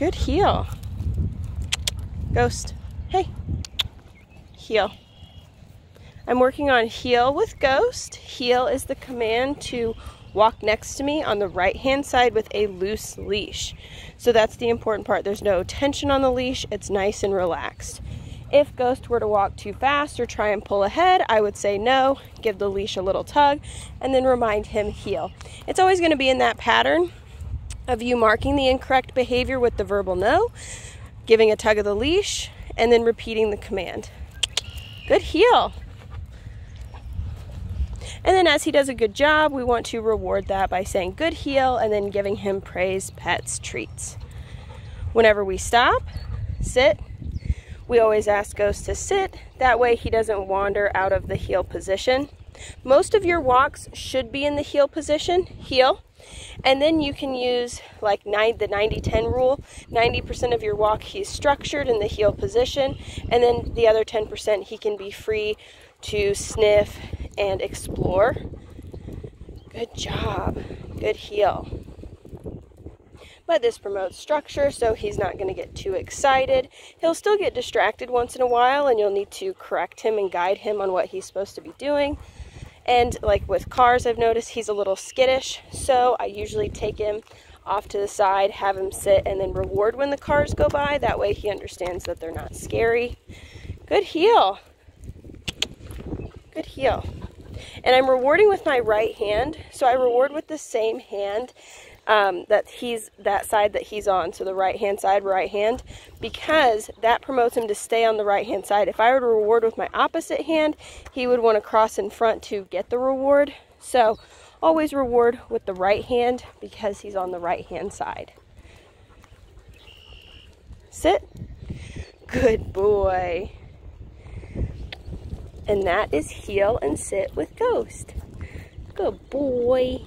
Good heel. Ghost. Hey. Heel. I'm working on heel with Ghost. Heel is the command to walk next to me on the right hand side with a loose leash. So that's the important part. There's no tension on the leash. It's nice and relaxed. If Ghost were to walk too fast or try and pull ahead, I would say no, give the leash a little tug, and then remind him heel. It's always going to be in that pattern of you marking the incorrect behavior with the verbal no, giving a tug of the leash, and then repeating the command. Good heel. And then as he does a good job, we want to reward that by saying good heel and then giving him praise, pets, treats. Whenever we stop, sit, we always ask Ghost to sit, that way he doesn't wander out of the heel position. Most of your walks should be in the heel position, heel, and then you can use like nine, the 90-10 rule. 90% of your walk he's structured in the heel position, and then the other 10% he can be free to sniff and explore. Good job. Good heel but this promotes structure so he's not going to get too excited. He'll still get distracted once in a while and you'll need to correct him and guide him on what he's supposed to be doing. And like with cars, I've noticed he's a little skittish, so I usually take him off to the side, have him sit, and then reward when the cars go by. That way he understands that they're not scary. Good heel. Good heel. And I'm rewarding with my right hand, so I reward with the same hand um, that he's that side that he's on, so the right hand side, right hand, because that promotes him to stay on the right hand side. If I were to reward with my opposite hand, he would want to cross in front to get the reward. So always reward with the right hand because he's on the right hand side. Sit. Good boy. And that is heel and sit with Ghost. Good boy.